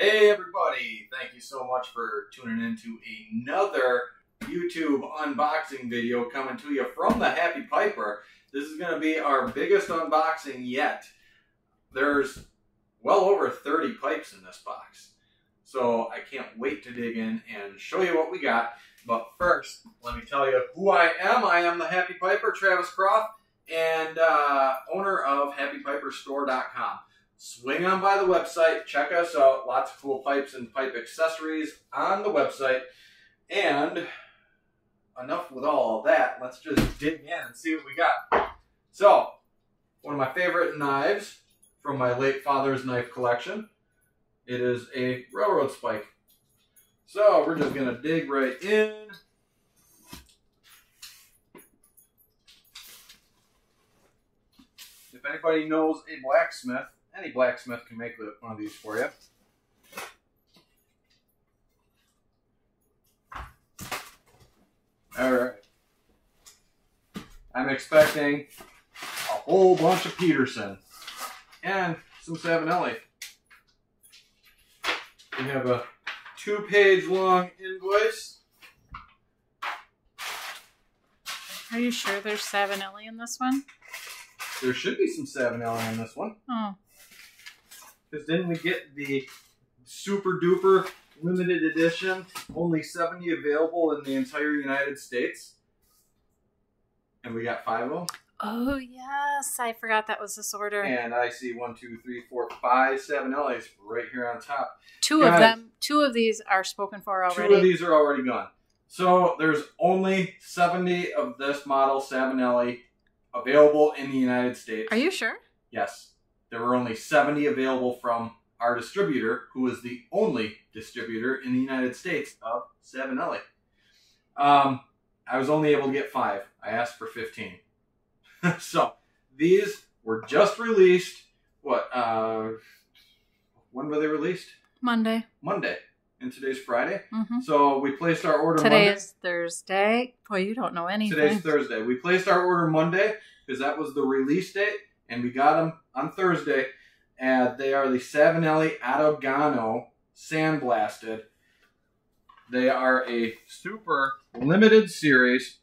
Hey everybody, thank you so much for tuning in to another YouTube unboxing video coming to you from the Happy Piper. This is going to be our biggest unboxing yet. There's well over 30 pipes in this box. So I can't wait to dig in and show you what we got. But first, let me tell you who I am. I am the Happy Piper, Travis Kropf, and uh, owner of HappyPiperStore.com. Swing on by the website, check us out. Lots of cool pipes and pipe accessories on the website. And enough with all that. Let's just dig in and see what we got. So, one of my favorite knives from my late father's knife collection. It is a railroad spike. So we're just gonna dig right in. If anybody knows a blacksmith, any blacksmith can make one of these for you. All right. I'm expecting a whole bunch of Peterson and some Savinelli. We have a two page long invoice. Are you sure there's Savinelli in this one? There should be some Savinelli in this one. Oh. Because didn't we get the super duper limited edition, only 70 available in the entire United States? And we got five of them. Oh yes, I forgot that was this order. And I see one, two, three, four, five Savinellis right here on top. Two Guys, of them, two of these are spoken for already. Two of these are already gone. So there's only 70 of this model Savinelli available in the United States. Are you sure? Yes. There were only 70 available from our distributor, who is the only distributor in the United States of Savinelli. Um, I was only able to get five. I asked for 15. so these were just released. What? Uh, when were they released? Monday. Monday. And today's Friday. hmm So we placed our order Today Monday. is Thursday. Boy, you don't know anything. Today's Thursday. We placed our order Monday because that was the release date, and we got them on Thursday. And they are the Savinelli Ottagono sandblasted. They are a super limited series.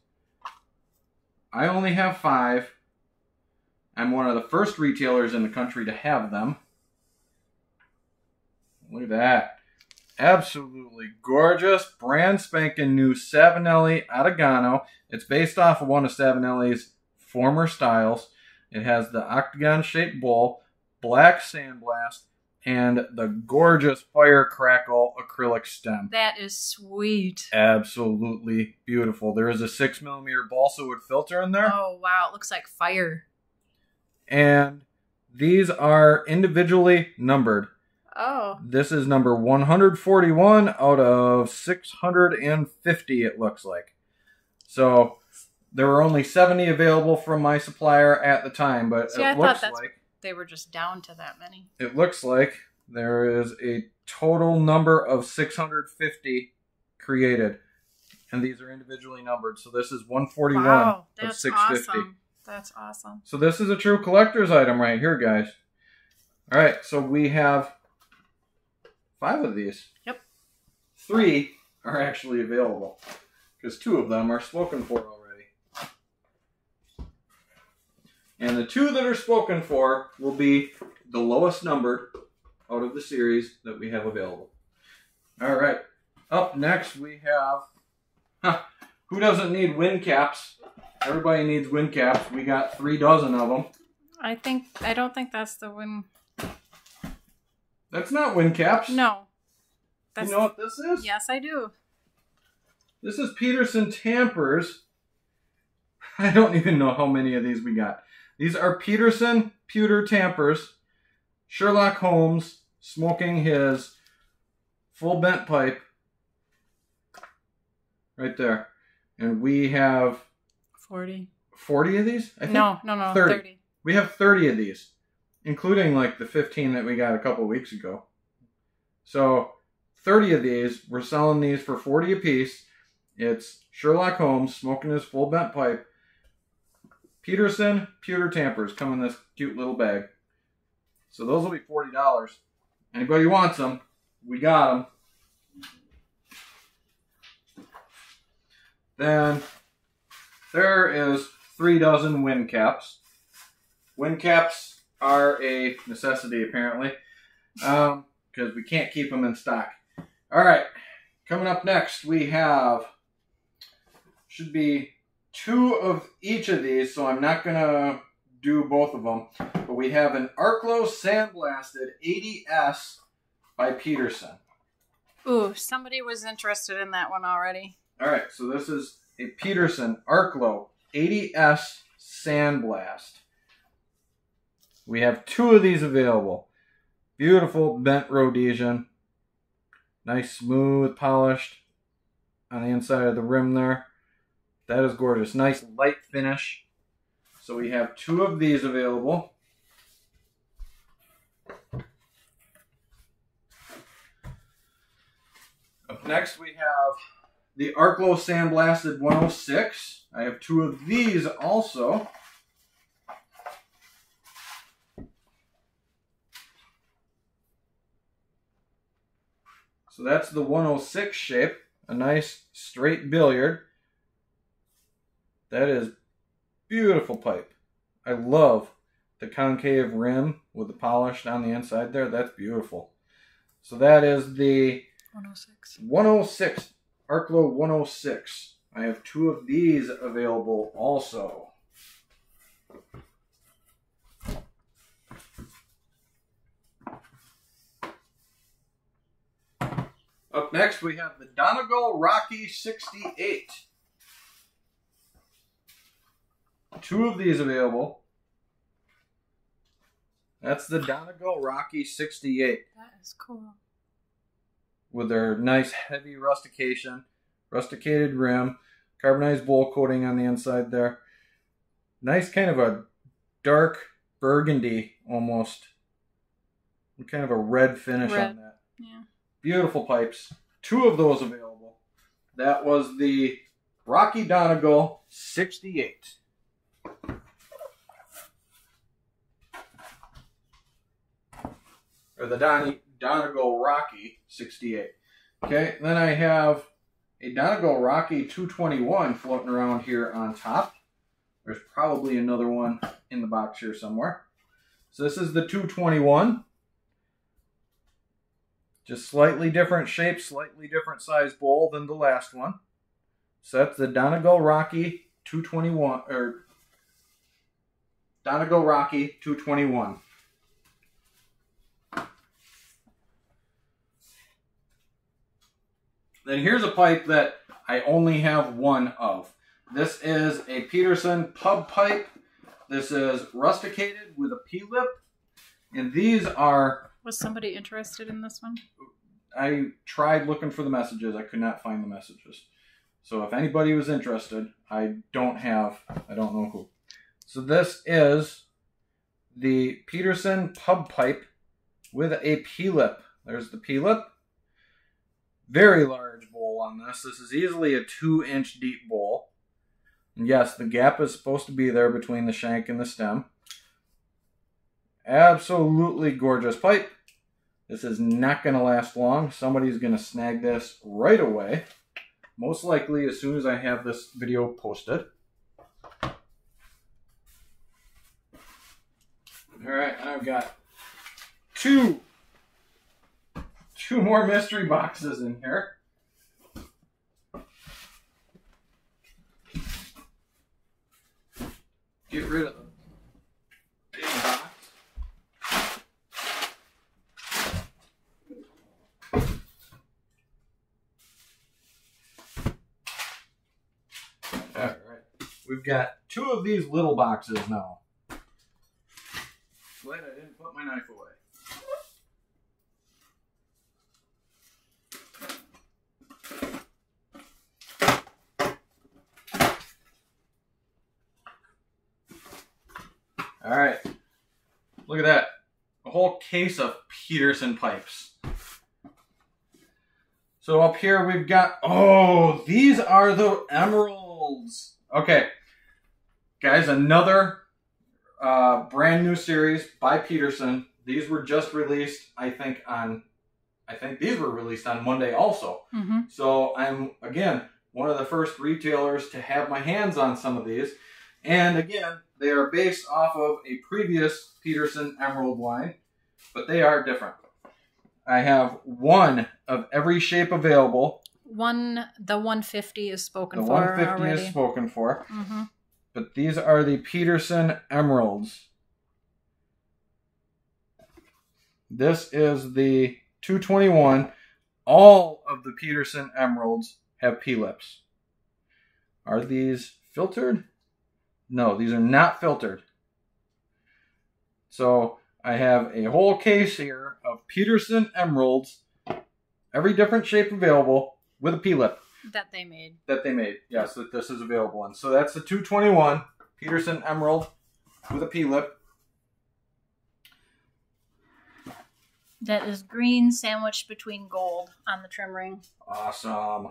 I only have five. I'm one of the first retailers in the country to have them. Look at that. Absolutely gorgeous, brand spanking new Savinelli Ottagono. It's based off of one of Savinelli's former styles. It has the octagon shaped bowl, black sandblast, and the gorgeous fire crackle acrylic stem. That is sweet. Absolutely beautiful. There is a six millimeter balsa wood filter in there. Oh wow, it looks like fire. And these are individually numbered. Oh. This is number 141 out of 650, it looks like. So there were only 70 available from my supplier at the time, but See, I it thought looks like They were just down to that many. it looks like there is a total number of 650 created. And these are individually numbered. So this is 141 Wow, of that's 650. awesome. That's awesome. So this is a true collector's item right here, guys. All right, so we have five of these. Yep. Three are actually available because two of them are spoken for already. And the two that are spoken for will be the lowest numbered out of the series that we have available. All right. Up next, we have. Huh, who doesn't need wind caps? Everybody needs wind caps. We got three dozen of them. I think I don't think that's the one. That's not wind caps. No. That's You know what this is? Yes, I do. This is Peterson Tampers. I don't even know how many of these we got. These are Peterson pewter tampers. Sherlock Holmes smoking his full bent pipe. Right there. And we have 40. 40 of these? I think No, no, no. 30. 30. We have 30 of these, including like the 15 that we got a couple weeks ago. So 30 of these, we're selling these for 40 a piece. It's Sherlock Holmes smoking his full bent pipe. Peterson pewter tampers come in this cute little bag. So those will be $40. Anybody wants them, we got them. Then there is three dozen wind caps. Wind caps are a necessity apparently, because um, we can't keep them in stock. All right, coming up next we have should be two of each of these, so I'm not gonna do both of them. But we have an Arklow Sandblasted 80S by Peterson. Ooh, somebody was interested in that one already. All right, so this is a Peterson Arklow 80S Sandblast. We have two of these available. Beautiful bent Rhodesian. Nice, smooth, polished on the inside of the rim there. That is gorgeous. Nice light finish. So we have two of these available. Up next we have the Arklow Sandblasted 106. I have two of these also. So that's the 106 shape, a nice straight billiard. That is beautiful pipe. I love the concave rim with the polish on the inside there. That's beautiful. So that is the 106. 106 Arklow 106. I have two of these available also. Up next, we have the Donegal Rocky 68. Two of these available. That's the Donegal Rocky 68. That is cool. With their nice heavy rustication, rusticated rim, carbonized bowl coating on the inside there. Nice kind of a dark burgundy almost. Kind of a red finish Red. on that. Yeah. Beautiful pipes. Two of those available. That was the Rocky Donegal 68. Or the Donny, Donegal Rocky 68. Okay, then I have a Donegal Rocky 221 floating around here on top. There's probably another one in the box here somewhere. So this is the 221. Just slightly different shape, slightly different size bowl than the last one. So that's the Donegal Rocky 221, or Donegal Rocky 221. Then here's a pipe that I only have one of. This is a Peterson pub pipe. This is rusticated with a P-lip. And these are Was somebody interested in this one? I tried looking for the messages. I could not find the messages. So if anybody was interested, I don't have, I don't know who. So this is the Peterson pub pipe with a P-lip. There's the P-lip. Very large bowl on this. This is easily a two inch deep bowl. And yes, the gap is supposed to be there between the shank and the stem. Absolutely gorgeous pipe. This is not going to last long. Somebody's going to snag this right away. Most likely as soon as I have this video posted. Alright, I've got two two more mystery boxes in here. Get rid of them. Alright. We've got two of these little boxes now. Glad I didn't put my knife away. All right. Look at that. A whole case of Peterson pipes. So up here we've got, oh, these are the emeralds. Okay. Guys, another uh, brand new series by Peterson. These were just released, I think, on I think these were released on Monday also. Mm-hmm. So I'm again one of the first retailers to have my hands on some of these. And again, they are based off of a previous Peterson Emerald line, but they are different. I have one of every shape available. One, the 150 is spoken for. The 150 already. is spoken for, mm-hmm. but these are the Peterson Emeralds. This is the 221. All of the Peterson Emeralds have P lips. Are these filtered? No, these are not filtered. So I have a whole case here of Peterson Emeralds, every different shape available, with a P lip That they made. that they made. Yes, that this is available in. So that's the 221 Peterson Emerald with a P lip. That is green sandwiched between gold on the trim ring. Awesome.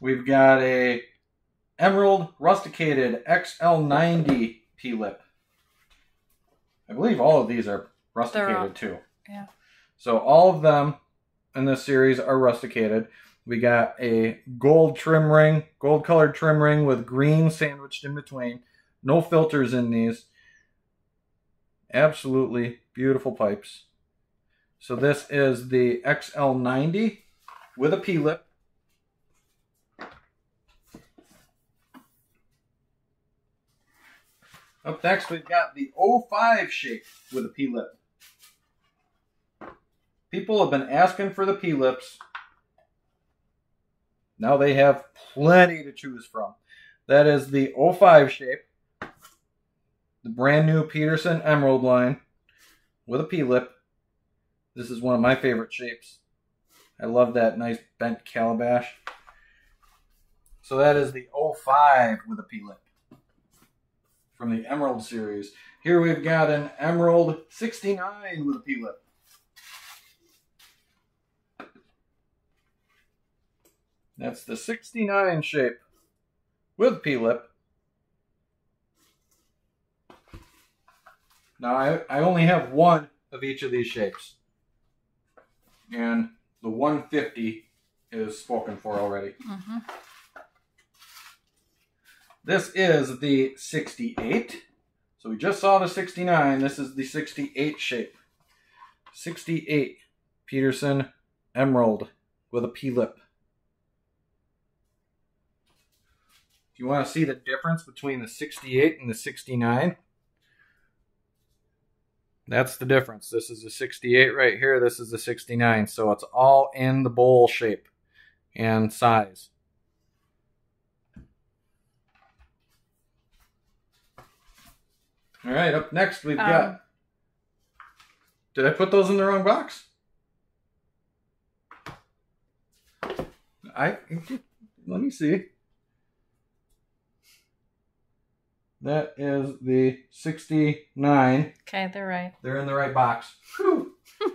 We've got a Emerald Rusticated XL90 P lip. I believe all of these are rusticated all- too. yeah. So all of them in this series are rusticated. We got a gold trim ring, gold colored trim ring with green sandwiched in between. No filters in these. Absolutely beautiful pipes. So this is the XL90 with a P Up next, we've got the O5 shape with a P lip. People have been asking for the P lips. Now they have plenty to choose from. That is the O5 shape, the brand new Peterson Emerald line with a P lip. This is one of my favorite shapes. I love that nice bent calabash. So that is the O5 with a P lip from the Emerald series. Here we've got an Emerald 69 with a P lip. That's the 69 shape with P lip. Now I, I only have one of each of these shapes. And the 150 is spoken for already. Mm-hmm. This is the 68. So we just saw the 69. This is the 68 shape. 68 Peterson Emerald with a P lip. If you want to see the difference between the 68 and the 69, that's the difference. This is the 68 right here. This is the 69. So it's all in the bowl shape and size. All right, up next we've Um, got. Did I put those in the wrong box? I let me see. That is the 69. Okay, they're right. They're in the right box. Whew.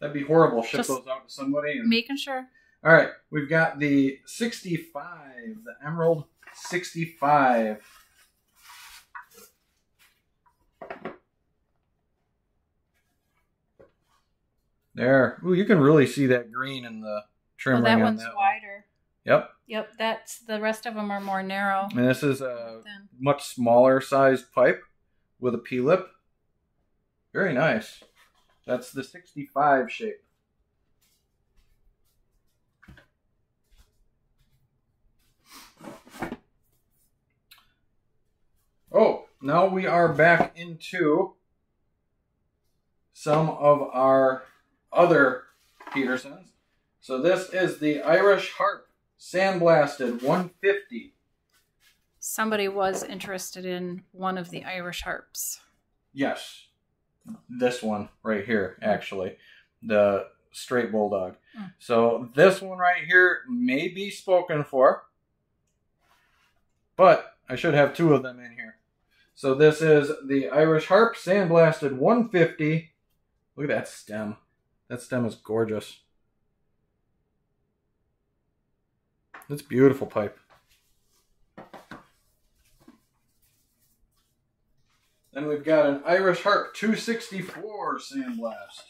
That'd be horrible. Ship Just- those out to somebody. And... Making sure. All right, we've got the 65, the Emerald 65. There. Ooh, you can really see that green in the trim Oh, ring that on one's that wider. Yep. Yep, that's the rest of them are more narrow. And this is a Then much smaller sized pipe with a P lip. Very nice. That's the 65 shape. Oh, now we are back into some of our other Petersons. So this is the Irish Harp Sandblasted 150. somebody was interested in one of the Irish harps. Yes. This one right here, actually. The straight bulldog. Mm. So this one right here may be spoken for. But I should have two of them in here. So this is the Irish Harp Sandblasted 150. Look at that stem. That stem is gorgeous. It's beautiful pipe. Then we've got an Irish Harp 264 sandblast.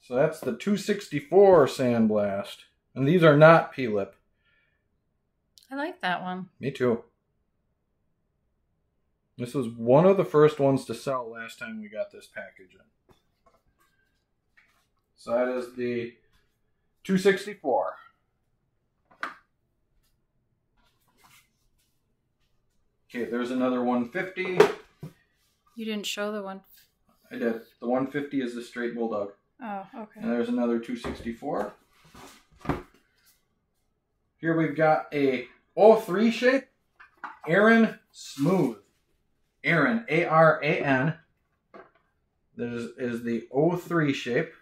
So that's the 264 sandblast. And these are not P-lip. I like that one. Me too. This was one of the first ones to sell last time we got this package in. So that is the 264. Okay, there's another 150. You didn't show the one. I did. The 150 is the straight bulldog. Oh, okay. And there's another 264. Here we've got a 03 shape, Aran Smooth. Aran, A R A N. This is the O3 shape.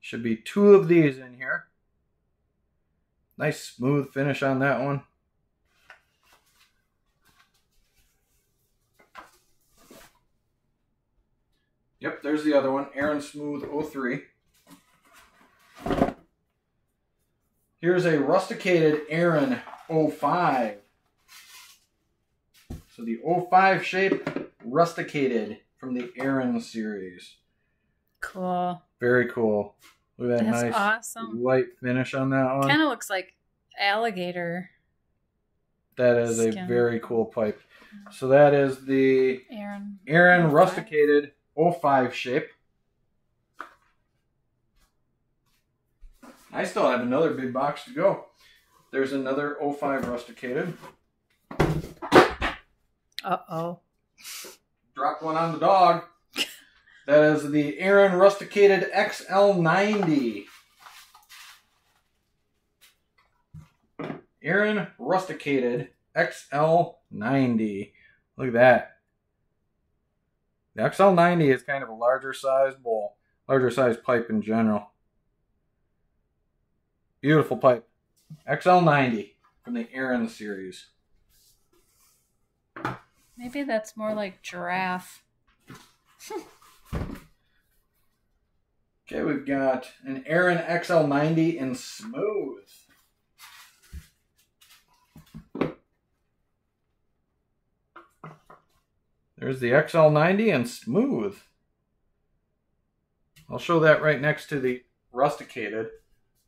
Should be two of these in here. Nice smooth finish on that one. Yep, there's the other one, Aran Smooth 03. Here's a rusticated Aran 05. So the 05 shape, rusticated from the Aran series. Cool. Very cool. Look at that That's nice awesome. light finish on that one. Kind of looks like alligator. That is a very cool pipe. So that is the Aaron. Aran 05. rusticated 05 shape. I still have another big box to go. There's another 05 rusticated. Uh oh. Dropped one on the dog. That is the Aran rusticated XL90. Aran rusticated XL90. Look at that. The XL90 is kind of a larger size bowl, larger size pipe in general. Beautiful pipe. XL90 from the Aran series. Maybe that's more like giraffe. Okay, we've got an Aran XL90 in smooth. There's the XL90 and smooth. I'll show that right next to the rusticated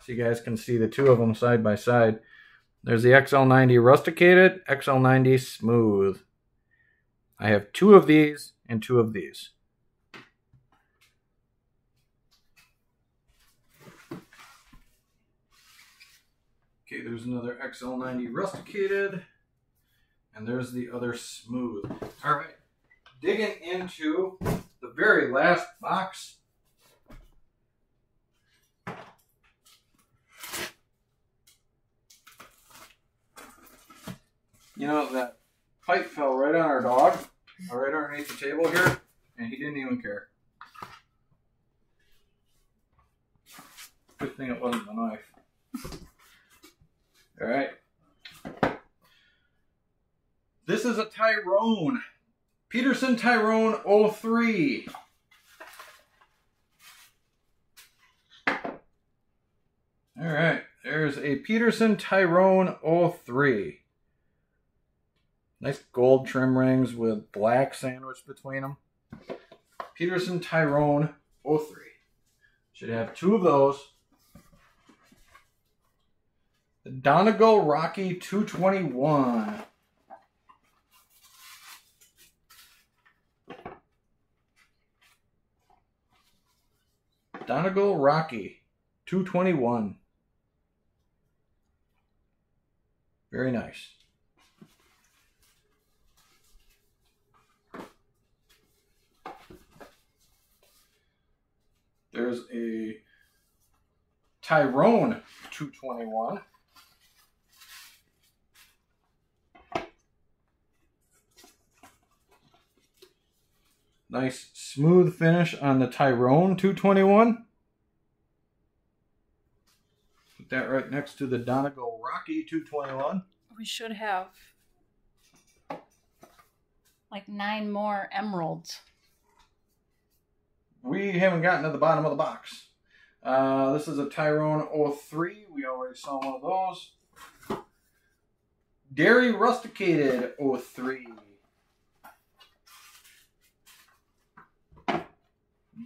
so you guys can see the two of them side by side. There's the XL90 rusticated, XL90 smooth. I have two of these and two of these. Okay, there's another XL90 rusticated. And there's the other smooth. All right, digging into the very last box. You know, that pipe fell right on our dog, right underneath the table here, and he didn't even care. Good thing it wasn't a knife. All right. This is a Tyrone. Peterson Tyrone 03. All right. There's a Peterson Tyrone 03. Nice gold trim rings with black sandwich between them. Peterson Tyrone 03. Should have two of those. The Donegal Rocky 221. Donegal Rocky 221. Very nice. There's a Tyrone 221. Nice smooth finish on the Tyrone 221. Put that right next to the Donegal Rocky 221. We should have like nine more emeralds. We haven't gotten to the bottom of the box. Uh, this is a Tyrone 03. We already saw one of those. Derry Rusticated 03.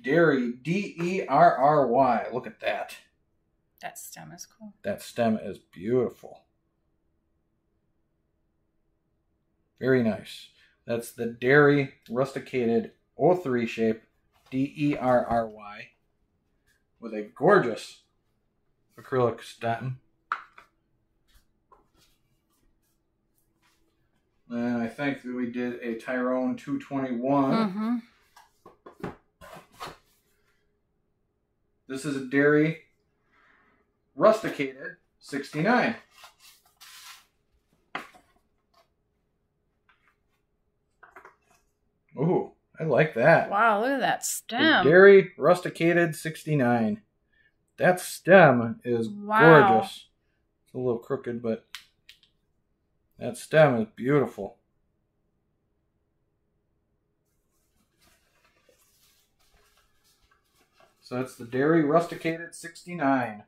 Derry, D E R R Y. Look at that. That stem is cool. That stem is beautiful. Very nice. That's the Derry rusticated 03 shape, D E R R Y, with a gorgeous acrylic statin. And I think that we did a Tyrone 221. Mm-hmm. This is a Derry rusticated 69. Ooh, I like that. Wow, look at that The stem. Derry rusticated 69. That stem is Wow. gorgeous. It's a little crooked, but that stem is beautiful. So that's the Derry rusticated 69.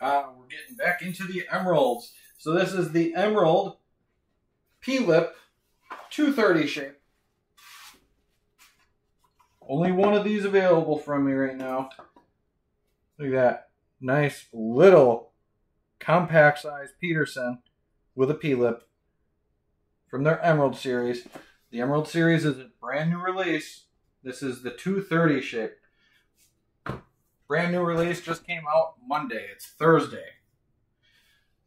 Uh, we're getting back into the emeralds. So this is the emerald P-lip 230 shape. Only one of these available from me right now. Look at that. Nice little compact size Peterson with a P-lip from their Emerald series. The Emerald series is a brand new release. This is the 230 shape. Brand new release just came out Monday. It's Thursday.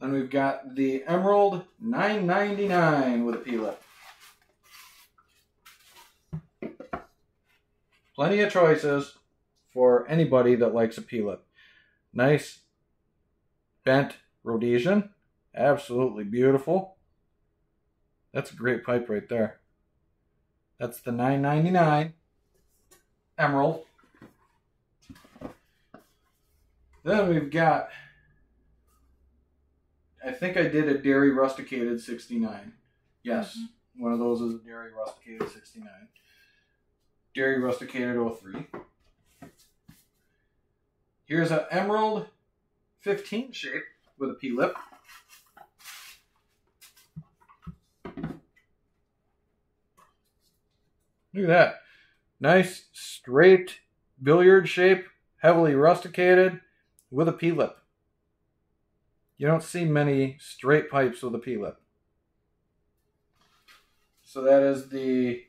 Then we've got the Emerald 999 with a P-lip. Plenty of choices for anybody that likes a P-lip. Nice bent Rhodesian. Absolutely beautiful. That's a great pipe right there. That's the 999 Emerald. Then we've got I think I did a Derry Rusticated 69. Yes, mm-hmm. one of those is a Derry Rusticated 69. Dairy Rusticated 03. Here's an Emerald 15 shape with a P lip. Look at that. Nice straight billiard shape, heavily rusticated with a P lip. You don't see many straight pipes with a P lip. So that is the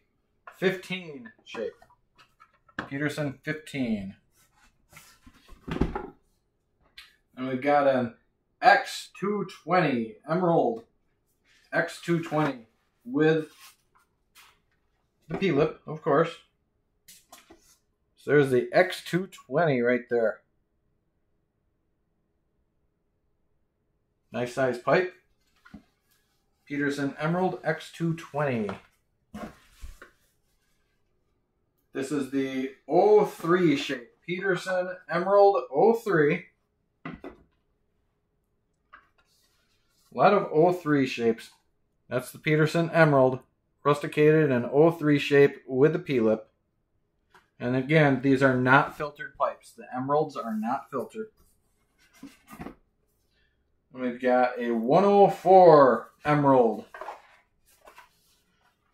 15 shape. Peterson 15. And we've got an X220 Emerald X220 with the P lip, of course. So there's the X220 right there. Nice size pipe. Peterson Emerald X220. This is the 03 shape. Peterson Emerald 03. A lot of 03 shapes. That's the Peterson Emerald, rusticated in 03 shape with a P-lip. And again, these are not filtered pipes. The emeralds are not filtered. And we've got a 104 emerald.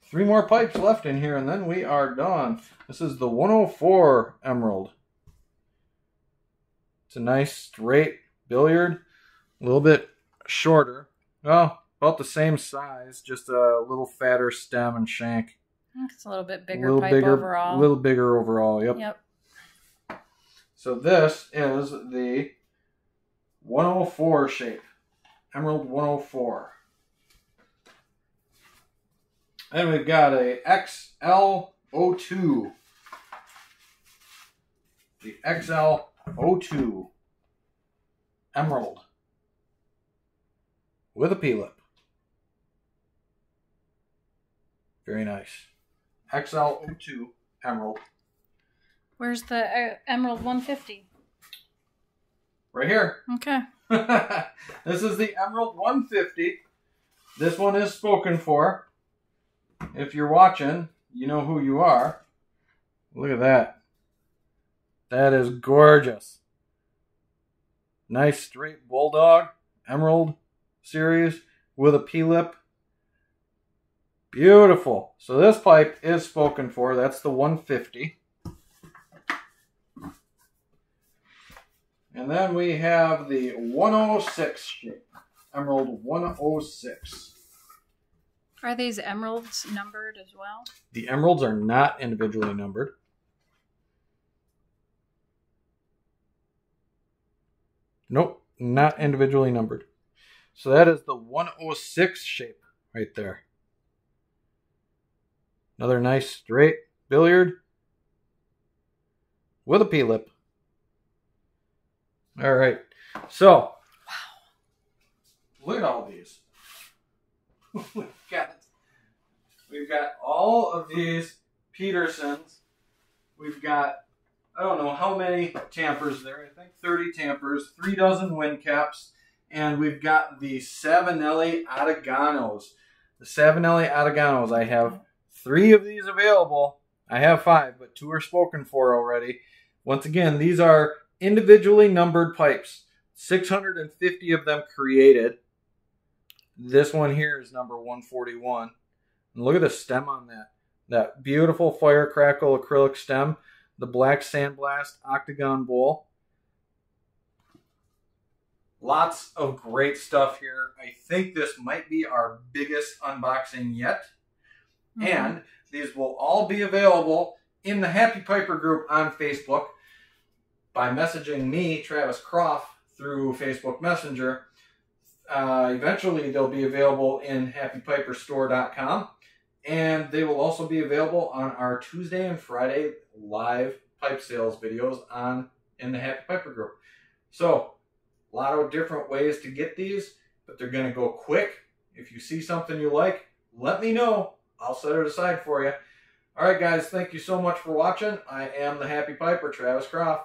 Three more pipes left in here, and then we are done. This is the 104 emerald. It's a nice straight billiard, a little bit shorter. Well, about the same size, just a little fatter stem and shank. It's a little bit A bigger little pipe bigger, overall. A little bigger overall. Yep. Yep. So this is the 104 shape. Emerald 104. And we've got a XL02. The XL02 Emerald with a P-lip. Very nice. XL02 Emerald. Where's the uh, Emerald 150? Right here. Okay. this is the Emerald 150. This one is spoken for. If you're watching, you know who you are. Look at that. That is gorgeous. Nice straight bulldog Emerald series with a P lip. Beautiful. So this pipe is spoken for. That's the 150. And then we have the 106 shape. Emerald 106. Are these emeralds numbered as well? The emeralds are not individually numbered. Nope, not individually numbered. So that is the 106 shape right there. Another nice straight billiard with a P lip. All right. So, wow. Look at all these. we've got we've got all of these Petersons. We've got I don't know how many tampers there. I think 30 tampers, three dozen wind caps, and we've got the Savinelli Ottagonos. The Savinelli Ottagonos. I have three of these available. I have five, but two are spoken for already. Once again, these are individually numbered pipes. 650 of them created. This one here is number 141. And look at the stem on that. That beautiful fire crackle acrylic stem. The black sandblast octagon bowl. Lots of great stuff here. I think this might be our biggest unboxing yet. Mm-hmm. And these will all be available in the Happy Piper group on Facebook by messaging me, Travis Kropf, through Facebook Messenger. Uh, eventually, they'll be available in happypiperstore.com. And they will also be available on our Tuesday and Friday live pipe sales videos on in the Happy Piper group. So, a lot of different ways to get these, but they're going to go quick. If you see something you like, let me know. I'll set it aside for you. All right, guys, thank you so much for watching. I am the Happy Piper, Travis Kropf.